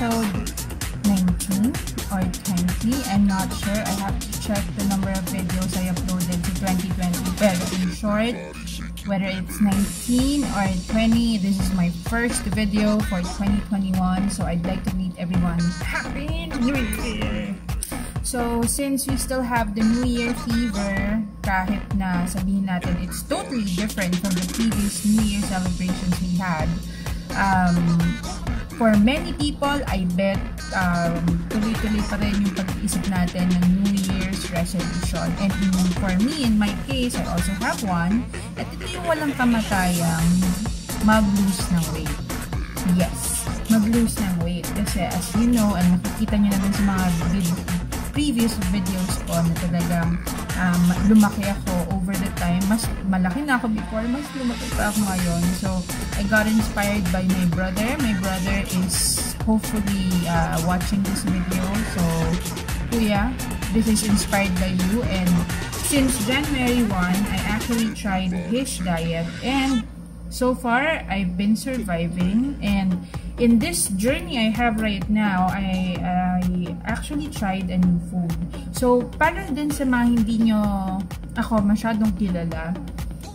episode 19 or 20. I'm not sure. I have to check the number of videos I uploaded to 2020. But in short, whether it's 19 or 20, this is my first video for 2021. So I'd like to meet everyone. Happy New Year! So, since we still have the New Year fever, kahit na sabihin natin it's totally different from the previous New Year celebrations we had, um, for many people, I bet um, tuloy-tuloy pa rin yung pag-iisip natin ng New Year's resolution. And in, for me, in my case, I also have one. At ito yung walang kamatayang mag-lose ng weight. Yes, mag-lose ng weight. Kasi as you know, and nakikita nyo naman sa mga video, previous videos ko na talagang um, lumaki ako over the time. Mas malaki na ako before, mas lumaki pa ako ngayon. So, I got inspired by my brother. My brother is hopefully uh, watching this video. So, Kuya, this is inspired by you. And since January 1, I actually tried his diet. And so far, I've been surviving. And in this journey I have right now, I, I actually tried a new food. So, para dun sa mga hindi nyo ako masyadong kilala,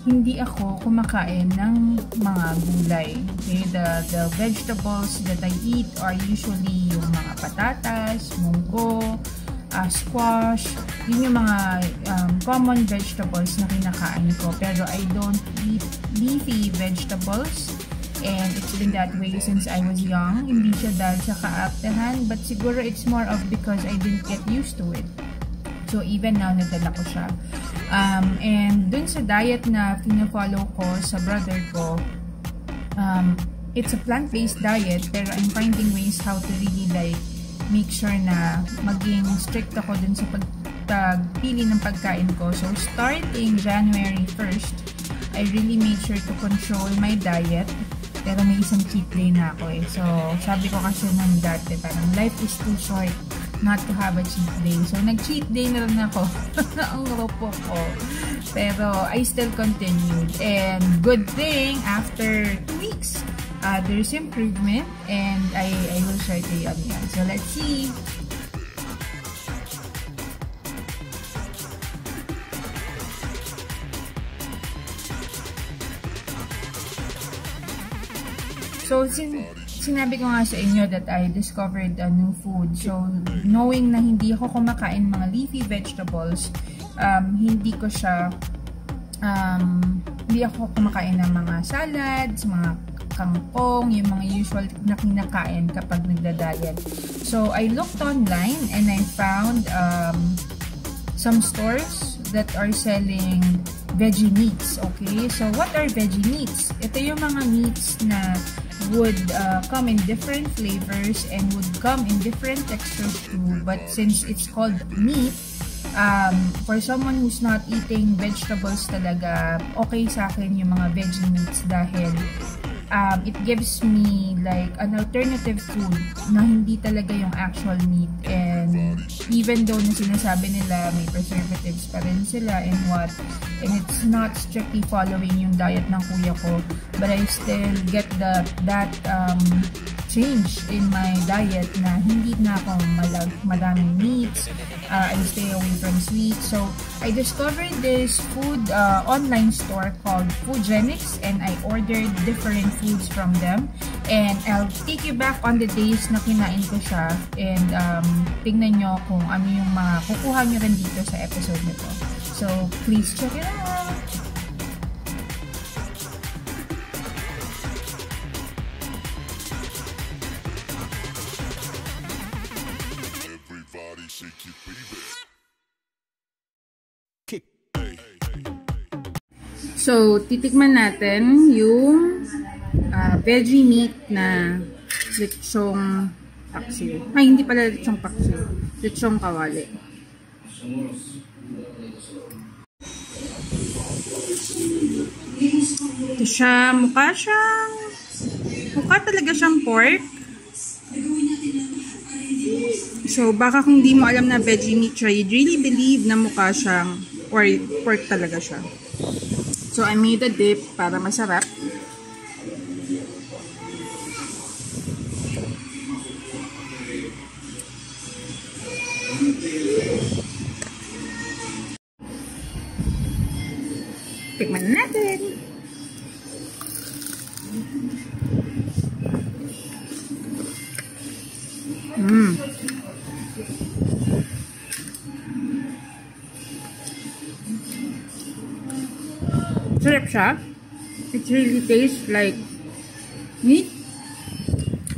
hindi ako kumakain ng mga gulay. Okay? The, the vegetables that I eat are usually yung mga patatas, munggo, uh, squash, yun yung mga um, common vegetables na kinakain ko. Pero I don't eat leafy vegetables and it's been that way since I was young. Hindi siya dahil sa kaaptahan, but siguro it's more of because I didn't get used to it. So, even now, nadala ko siya. Um, and dun sa diet na pinafollow ko sa brother ko, um, it's a plant-based diet, pero I'm finding ways how to really like make sure na maging strict ako dun sa pagpili ng pagkain ko. So, starting January 1st, I really made sure to control my diet pero may isang cheat day na ako eh. So, sabi ko kasi nung dati, parang life is too short not to have a cheat day. So, nag-cheat day na rin ako. Ang grupo ko. Pero, I still continued. And good thing, after two weeks, uh, there's improvement. And I, I will share to you on yan. So, let's see. So, sin sinabi ko nga sa inyo that I discovered a new food. So, knowing na hindi ako kumakain mga leafy vegetables, um, hindi ko siya, um, hindi ako kumakain ng mga salads, mga kangkong, yung mga usual na kinakain kapag nagda-diet. So, I looked online and I found um, some stores that are selling veggie meats, okay? So, what are veggie meats? Ito yung mga meats na would uh, come in different flavors and would come in different textures too. But since it's called meat, um, for someone who's not eating vegetables talaga, okay sa akin yung mga veggie meats dahil um, it gives me like an alternative food na hindi talaga yung actual meat and even though na sinasabi nila may preservatives pa rin sila and what and it's not strictly following yung diet ng kuya ko but I still get the that um, change in my diet na hindi na ako malag, madaming meats. Uh, I stay away from sweets. So, I discovered this food uh, online store called Foodgenics and I ordered different foods from them. And I'll take you back on the days na kinain ko siya and um, tingnan nyo kung ano yung mga kukuha nyo rin dito sa episode nito. So, please check it out! So, titikman natin yung uh, veggie meat na lechong paksiw. Ay, hindi pala lechong paksiw. Lechong kawali. Ito siya, mukha siyang mukha talaga siyang pork. So, baka kung di mo alam na veggie meat siya, you'd really believe na mukha siyang or pork talaga siya. So, I made a dip para masarap. Sarap siya. It really tastes like meat.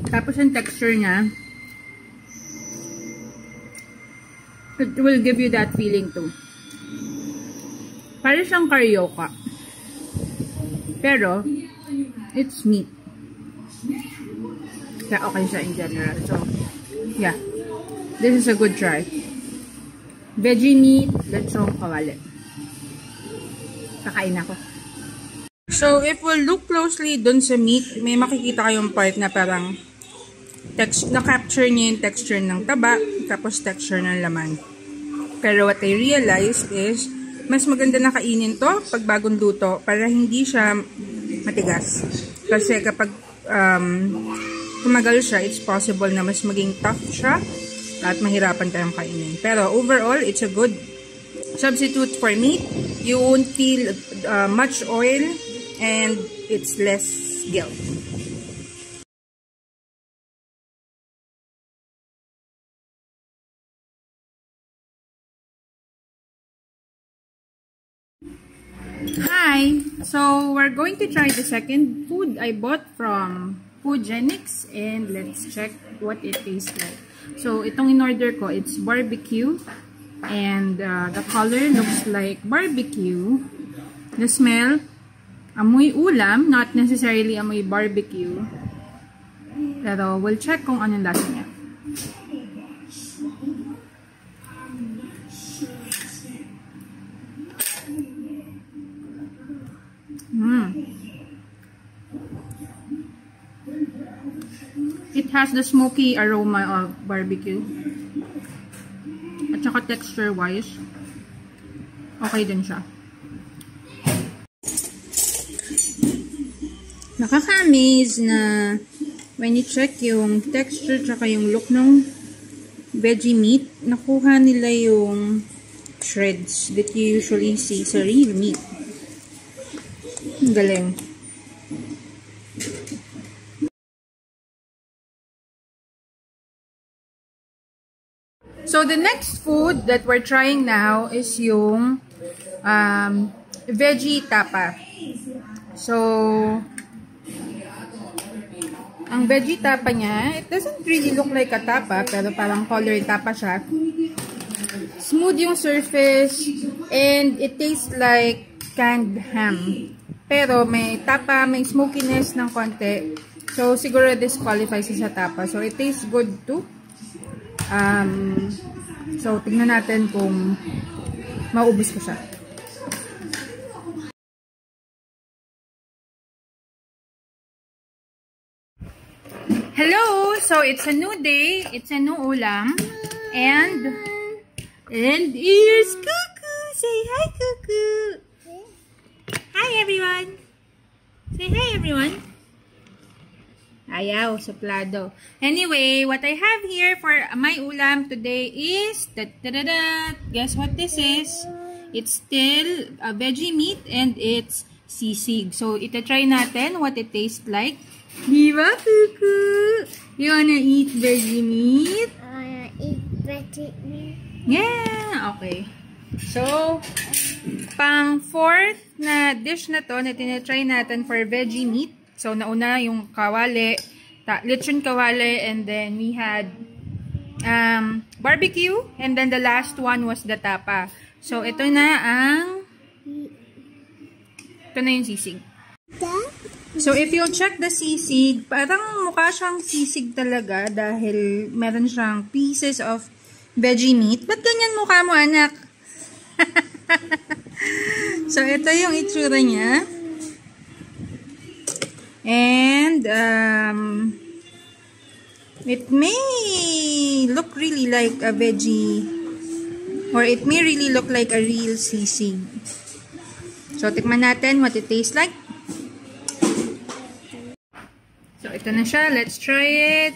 Tapos yung texture niya, it will give you that feeling too. Para siyang karyoka. Pero, it's meat. Kaya okay siya in general. So, yeah. This is a good try. Veggie meat, lechong kawali. Kakain ako. So, if we'll look closely dun sa meat, may makikita kayong part na parang text, na-capture niya yung texture ng taba, tapos texture ng laman. Pero what I realized is, mas maganda na kainin to pag bagong luto para hindi siya matigas. Kasi kapag um, tumagal siya, it's possible na mas maging tough siya at mahirapan tayong kainin. Pero overall, it's a good substitute for meat. You won't feel uh, much oil and it's less guilt. Hi! So, we're going to try the second food I bought from Foodgenics and let's check what it tastes like. So, itong in-order ko, it's barbecue and uh, the color looks like barbecue. The smell, amoy ulam, not necessarily amoy barbecue. Pero, we'll check kung anong lasa niya. Mm. It has the smoky aroma of barbecue. At saka texture-wise, okay din siya. Nakaka-amaze na when you check yung texture tsaka yung look ng veggie meat, nakuha nila yung shreds that you usually see sa real meat. Galing. So, the next food that we're trying now is yung um, veggie tapa. So, ang veggie tapa niya, it doesn't really look like a tapa, pero parang color tapa siya. Smooth yung surface, and it tastes like canned ham. Pero may tapa, may smokiness ng konti. So, siguro disqualifies sa tapa. So, it tastes good too. Um, so, tingnan natin kung maubos ko siya. Hello! So, it's a new day. It's a new ulam. And, and here's Cuckoo! Say hi, Cuckoo! Hi, everyone! Say hi, everyone! Ayaw, suplado. Anyway, what I have here for my ulam today is, da, da, da, guess what this is? It's still a veggie meat and it's sisig. So, ita-try natin what it tastes like. Di ba, Kuku? You wanna eat veggie meat? I wanna eat veggie meat. Yeah! Okay. So, pang fourth na dish na to na tinatry natin for veggie meat. So, nauna yung kawali, ta lechon kawali, and then we had um, barbecue, and then the last one was the tapa. So, ito na ang ito na yung sisig. So, if you'll check the sisig, parang mukha siyang sisig talaga dahil meron siyang pieces of veggie meat. Ba't ganyan mukha mo, anak? so, ito yung itsura niya. And, um, it may look really like a veggie, or it may really look like a real sisig. So, tikman natin what it tastes like. So, ito na siya. Let's try it.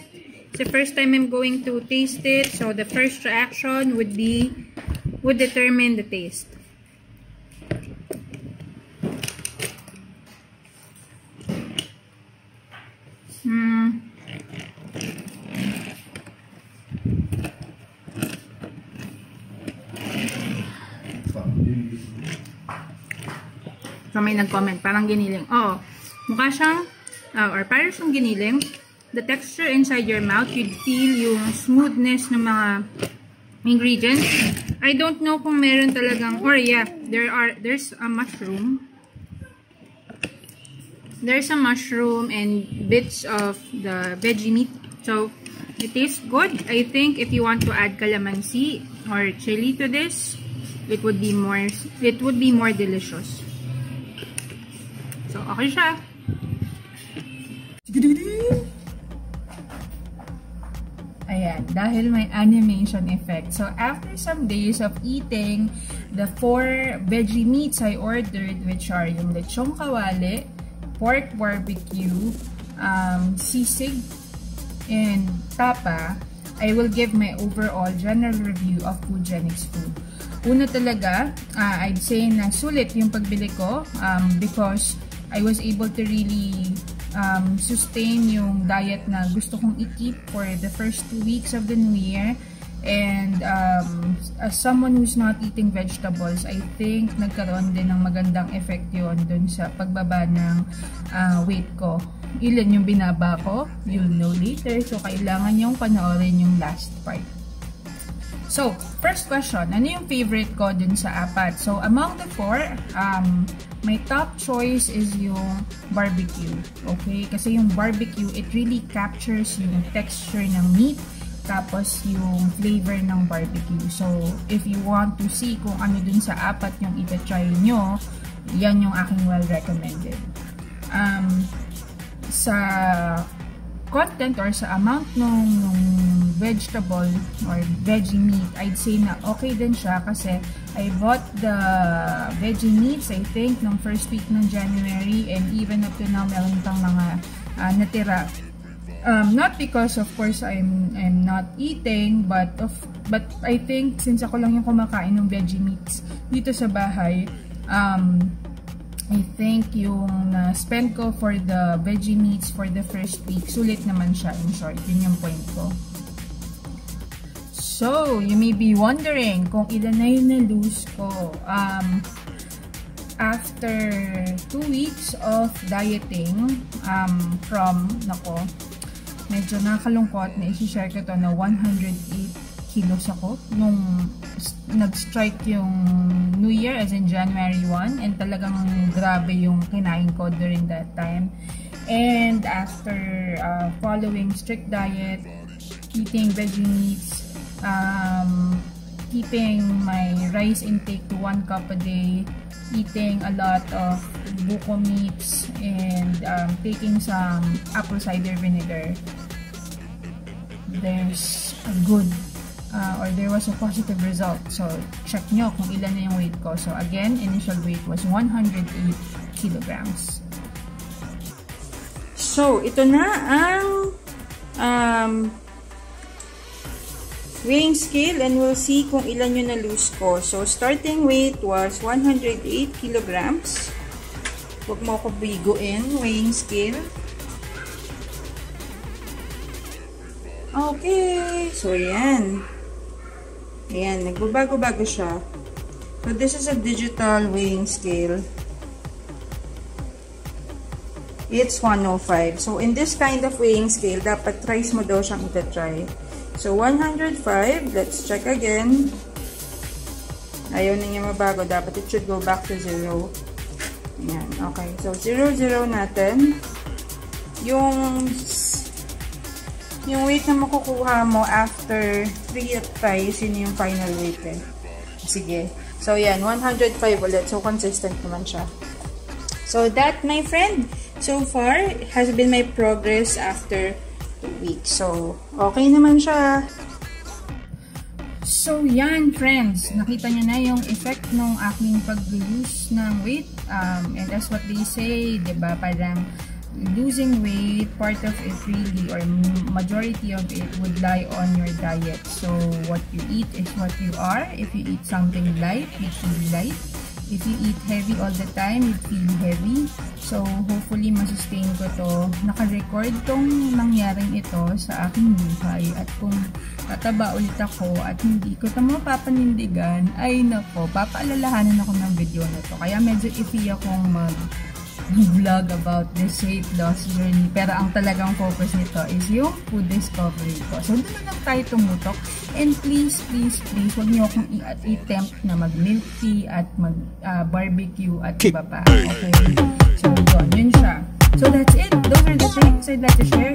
It's the first time I'm going to taste it. So, the first reaction would be, would determine the taste. So, may nag-comment, parang giniling. Oo, mukha siyang, uh, or parang siyang giniling. The texture inside your mouth, you'd feel yung smoothness ng mga ingredients. I don't know kung meron talagang, or yeah, there are, there's a mushroom. There's a mushroom and bits of the veggie meat. So, it tastes good. I think if you want to add calamansi or chili to this, it would be more, it would be more delicious. Okay siya. Ayan, dahil may animation effect. So, after some days of eating the four veggie meats I ordered, which are yung lechong kawali, pork barbecue, um, sisig, and tapa, I will give my overall general review of Foodgenics food. Una talaga, uh, I'd say na sulit yung pagbili ko um, because I was able to really um, sustain yung diet na gusto kong i-keep for the first two weeks of the new year. And um, as someone who's not eating vegetables, I think nagkaroon din ng magandang effect yon dun sa pagbaba ng uh, weight ko. Ilan yung binaba ko, you'll know later. So, kailangan yung panoorin yung last part. So, first question, ano yung favorite ko dun sa apat? So, among the four, um, my top choice is yung barbecue. Okay? Kasi yung barbecue, it really captures yung texture ng meat tapos yung flavor ng barbecue. So, if you want to see kung ano dun sa apat yung ita-try nyo, yan yung aking well recommended. Um, sa content or sa amount nung, nung vegetable or veggie meat, I'd say na okay din siya kasi I bought the veggie meats, I think, nung first week ng January and even up to now, meron pang mga uh, natira. Um, not because of course I'm I'm not eating but of but I think since ako lang yung kumakain ng veggie meats dito sa bahay um I think yung na-spend ko for the veggie meats for the first week, sulit naman siya in short. Yun yung point ko. So, you may be wondering kung ilan na yung na-lose ko. Um, after 2 weeks of dieting um, from, nako, medyo nakalungkot na isi-share ko to na 108 kilos ako nung nag-strike yung New Year as in January 1 and talagang grabe yung kinain ko during that time. And after uh, following strict diet, eating veggie meats, um, keeping my rice intake to 1 cup a day, eating a lot of buko meats, and um, taking some apple cider vinegar, there's a good uh, or there was a positive result. So, check nyo kung ilan na yung weight ko. So, again, initial weight was 108 kilograms. So, ito na ang um, weighing scale and we'll see kung ilan yung na-lose ko. So, starting weight was 108 kilograms. Huwag mo ako biguin, weighing scale. Okay. So, yan. Ayan, nagbabago-bago siya. So, this is a digital weighing scale. It's 105. So, in this kind of weighing scale, dapat tries mo daw siyang ita-try. So, 105. Let's check again. Ayaw na mabago. Dapat it should go back to 0. Ayan. Okay. So, 0, 0 natin. Yung yung weight na makukuha mo after 3 tries, yun yung final weight eh. Sige. So, yan. 105 ulit. So, consistent naman siya. So, that, my friend, so far, has been my progress after 2 weeks. So, okay naman siya. So, yan, friends. Nakita niyo na yung effect ng aking pag-lose ng weight. Um, and that's what they say, ba diba? Parang losing weight, part of it really, or majority of it would lie on your diet. So, what you eat is what you are. If you eat something light, you should be light. If you eat heavy all the time, you feel heavy. So, hopefully, masustain ko to. Naka-record tong nangyaring ito sa aking buhay. At kung tataba ulit ako at hindi ko ito mapapanindigan, ay nako, papaalalahanan ako ng video na to. Kaya medyo iffy akong mag vlog about this weight loss journey. Pero ang talagang focus nito is yung food discovery ko. So, doon na lang tayo tumutok. And please, please, please, huwag niyo akong i-attempt na mag-milk tea at mag-barbecue uh, at iba pa. Okay? So, yun, yun siya. So, that's it. Those are the things I'd like to share